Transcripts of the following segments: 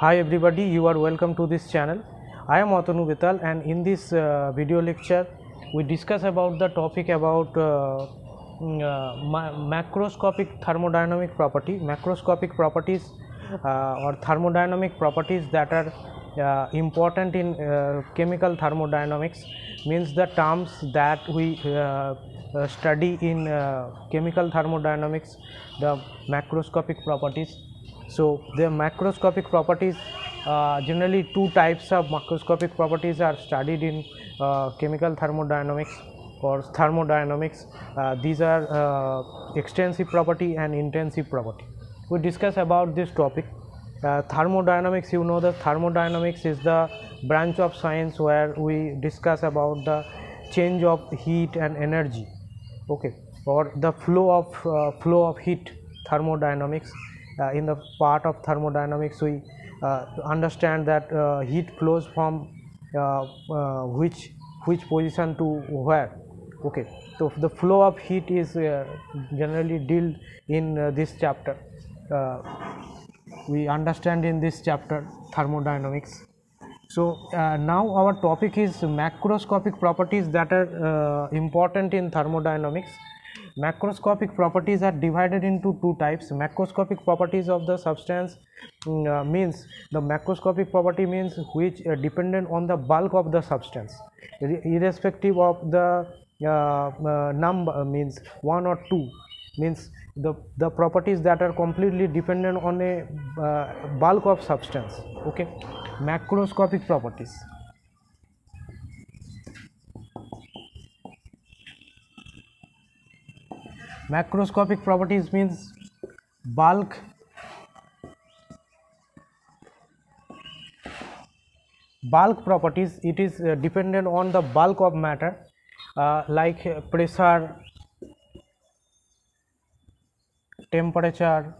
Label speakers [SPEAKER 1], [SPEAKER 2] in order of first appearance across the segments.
[SPEAKER 1] Hi everybody, you are welcome to this channel. I am Atanu Vital and in this uh, video lecture we discuss about the topic about uh, mm, uh, ma- macroscopic thermodynamic property, macroscopic properties uh, or thermodynamic properties that are uh, important in uh, chemical thermodynamics means the terms that we uh, uh, study in chemical thermodynamics the macroscopic properties so the macroscopic properties uh, generally two types of macroscopic properties are studied in uh, chemical thermodynamics. Or thermodynamics uh, these are uh, extensive property and intensive property. We discuss about this topic. Uh, thermodynamics you know the thermodynamics is the branch of science where we discuss about the change of heat and energy. Okay. Or the flow of uh, flow of heat thermodynamics in the part of thermodynamics we uh, understand that uh, heat flows from uh, uh, which which position to where. Okay. So the flow of heat is uh, generally dealt in uh, this chapter. Uh, we understand in this chapter thermodynamics. So uh, now our topic is macroscopic properties that are uh, important in thermodynamics macroscopic properties are divided into two types. Macroscopic properties of the substance mm, uh, means the macroscopic property means which uh, dependent on the bulk of the substance. Irrespective of the uh, uh, number means one or two means the the properties that are completely dependent on a uh, bulk of substance okay? Macroscopic properties macroscopic properties means bulk bulk properties. It is uh, dependent on the bulk of matter uh, like uh, pressure temperature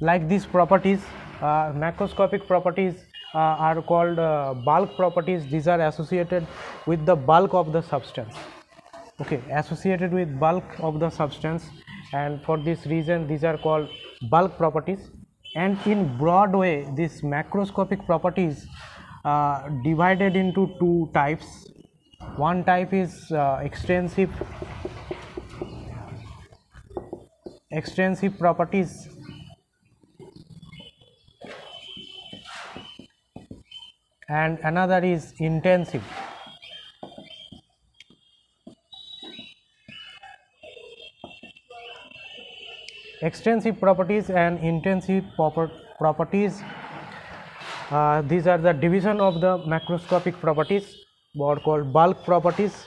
[SPEAKER 1] like these properties uh, macroscopic properties uh, are called uh, bulk properties. These are associated with the bulk of the substance. Okay associated with bulk of the substance and for this reason these are called bulk properties. And in broad way these macroscopic properties uh, divided into two types. One type is uh, extensive extensive properties. And another is intensive extensive properties and intensive proper properties. Uh, these are the division of the macroscopic properties what called bulk properties.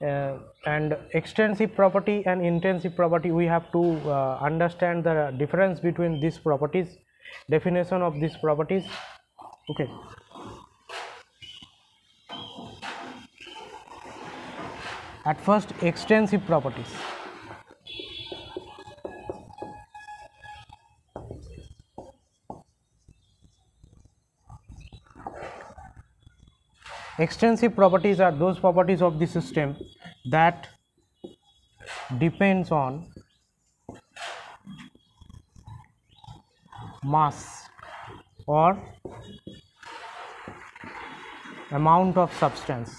[SPEAKER 1] Uh, and extensive property and intensive property we have to uh, understand the difference between these properties definition of these properties. Okay. At first extensive properties extensive properties are those properties of the system that depends on mass or amount of substance.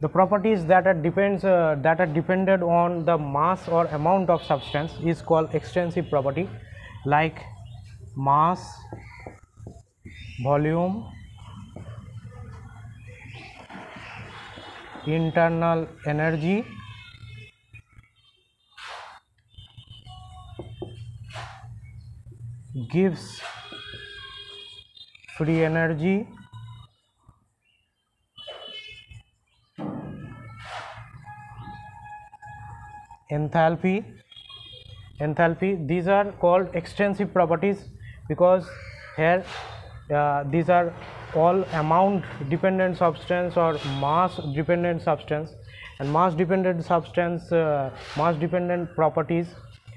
[SPEAKER 1] The properties that are depends uh, that are dependent on the mass or amount of substance is called extensive property like mass volume internal energy gives free energy enthalpy enthalpy these are called extensive properties because here uh, these are all amount dependent substance or mass dependent substance. And mass dependent substance uh, mass dependent properties.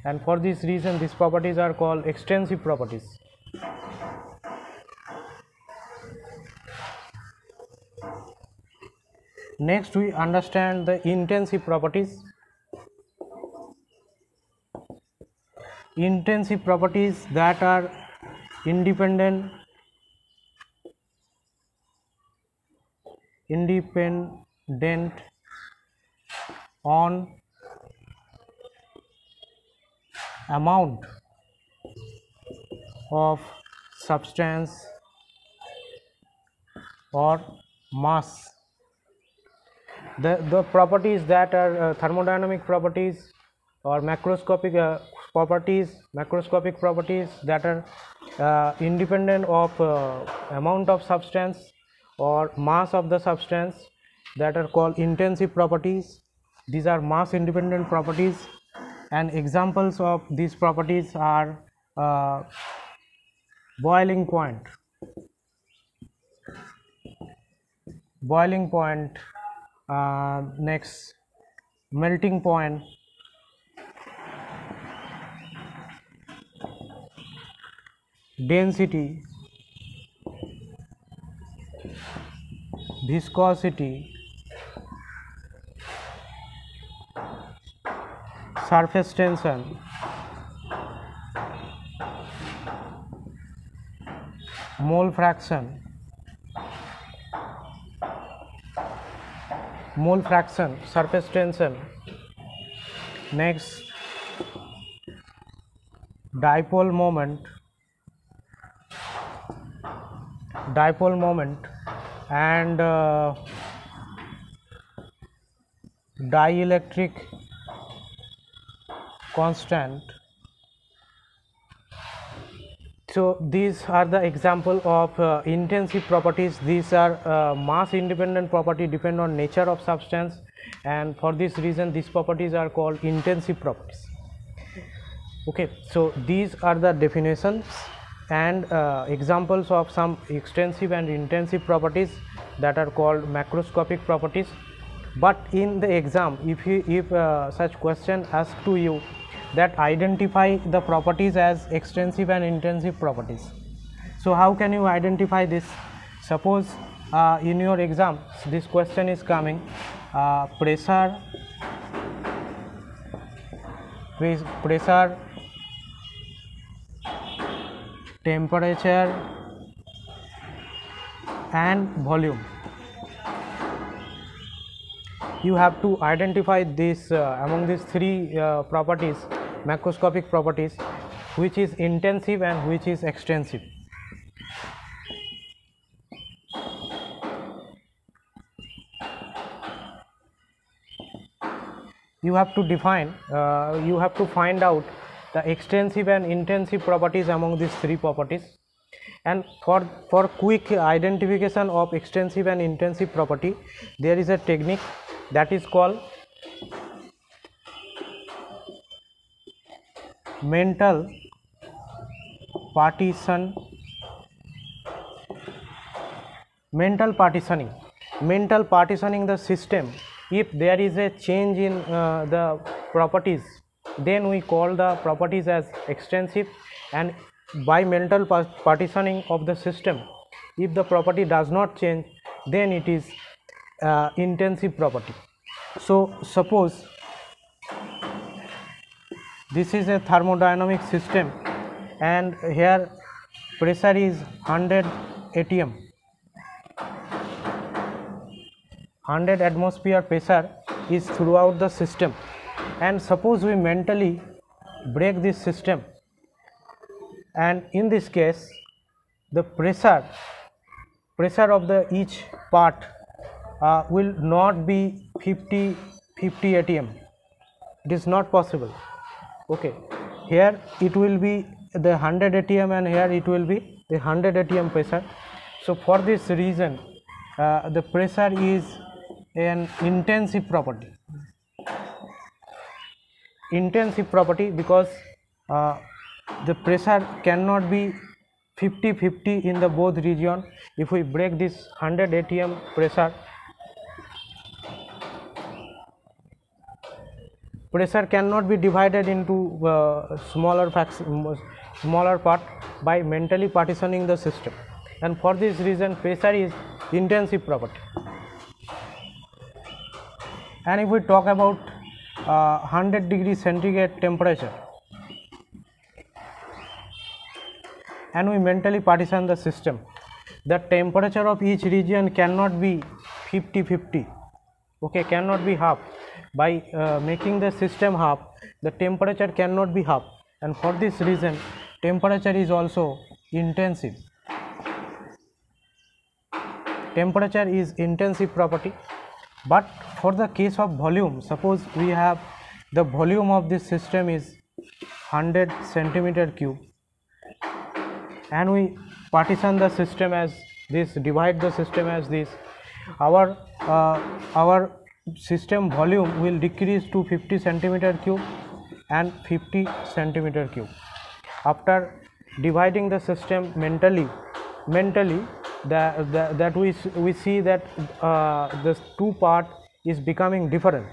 [SPEAKER 1] And for this reason these properties are called extensive properties. Next we understand the intensive properties. Intensive properties that are independent independent on amount of substance or mass. The the properties that are uh, thermodynamic properties or macroscopic uh, properties macroscopic properties that are uh, independent of uh, amount of substance or mass of the substance that are called intensive properties. These are mass independent properties and examples of these properties are uh, boiling point. Boiling point uh, next melting point. Density viscosity surface tension mole fraction mole fraction surface tension next dipole moment dipole moment and uh, dielectric constant. So these are the example of uh, intensive properties. These are uh, mass independent property depend on nature of substance and for this reason these properties are called intensive properties. Okay so these are the definitions and uh, examples of some extensive and intensive properties that are called macroscopic properties. But in the exam if you if uh, such question asked to you that identify the properties as extensive and intensive properties. So how can you identify this? Suppose uh, in your exam this question is coming uh, pressure pressure temperature and volume. You have to identify this uh, among these three uh, properties macroscopic properties which is intensive and which is extensive. You have to define uh, you have to find out the extensive and intensive properties among these three properties. And for for quick identification of extensive and intensive property there is a technique that is called mental partition mental partitioning. Mental partitioning the system. If there is a change in uh, the properties then we call the properties as extensive and by mental partitioning of the system. If the property does not change then it is uh, intensive property. So suppose this is a thermodynamic system and here pressure is 100 atm. 100 atmosphere pressure is throughout the system and suppose we mentally break this system. And in this case the pressure pressure of the each part uh, will not be 50 50 atm it is not possible. Okay. Here it will be the 100 atm and here it will be the 100 atm pressure. So for this reason uh, the pressure is an intensive property intensive property because uh, the pressure cannot be 50 50 in the both region. If we break this 100 atm pressure pressure cannot be divided into uh, smaller smaller part by mentally partitioning the system. And for this reason pressure is intensive property. And if we talk about uh, 100 degree centigrade temperature. And we mentally partition the system. The temperature of each region cannot be 50 50 okay cannot be half. By uh, making the system half the temperature cannot be half. And for this reason temperature is also intensive. Temperature is intensive property but for the case of volume suppose we have the volume of this system is 100 centimeter cube and we partition the system as this divide the system as this our uh, our system volume will decrease to 50 centimeter cube and 50 centimeter cube. After dividing the system mentally mentally that, that, that we, we see that uh, this two part is becoming different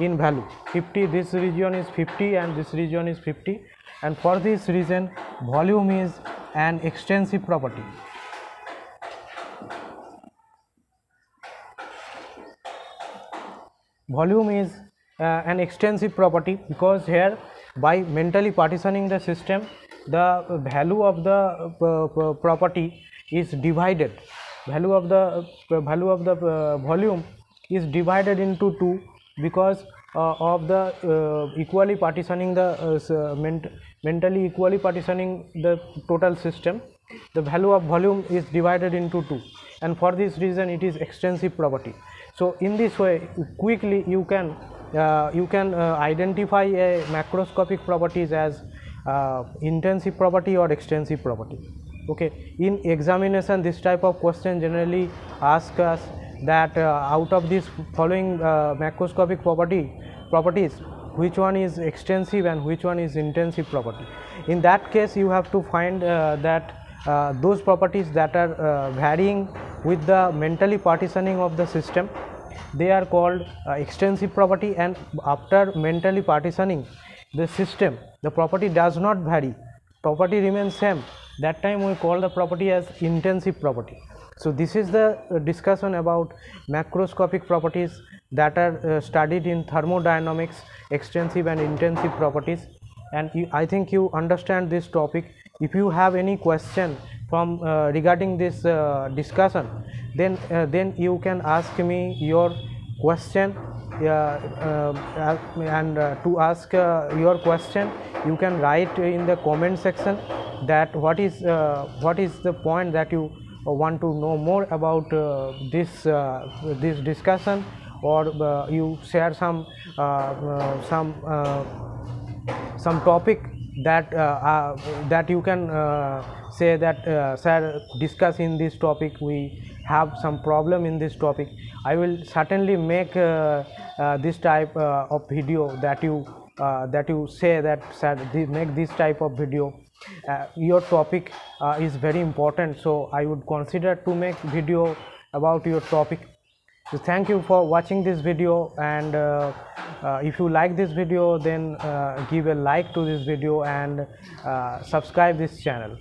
[SPEAKER 1] in value. 50 this region is 50 and this region is 50 and for this reason volume is an extensive property. Volume is uh, an extensive property because here by mentally partitioning the system the value of the uh, property is divided. Value of the uh, value of the uh, volume is divided into two because uh, of the uh, equally partitioning the uh, ment mentally equally partitioning the total system the value of volume is divided into two. And for this reason it is extensive property. So in this way quickly you can uh, you can uh, identify a macroscopic properties as uh, intensive property or extensive property. Okay. In examination this type of question generally ask us that uh, out of these following uh, macroscopic property properties which one is extensive and which one is intensive property? In that case you have to find uh, that uh, those properties that are uh, varying with the mentally partitioning of the system. They are called uh, extensive property and after mentally partitioning the system the property does not vary. Property remains same. That time we call the property as intensive property so this is the uh, discussion about macroscopic properties that are uh, studied in thermodynamics extensive and intensive properties. And you, i think you understand this topic. If you have any question from uh, regarding this uh, discussion then uh, then you can ask me your question uh, and to ask your question you can write in the comment section that what is what is the point that you want to know more about uh, this uh, this discussion or uh, you share some uh, uh, some uh, some topic that that you can say that sir discuss in this topic. We have some problem in this topic. I will certainly make this type of video that you uh, that you say that make this type of video. Uh, your topic uh, is very important so i would consider to make video about your topic. So thank you for watching this video and uh, uh, if you like this video then uh, give a like to this video and subscribe this channel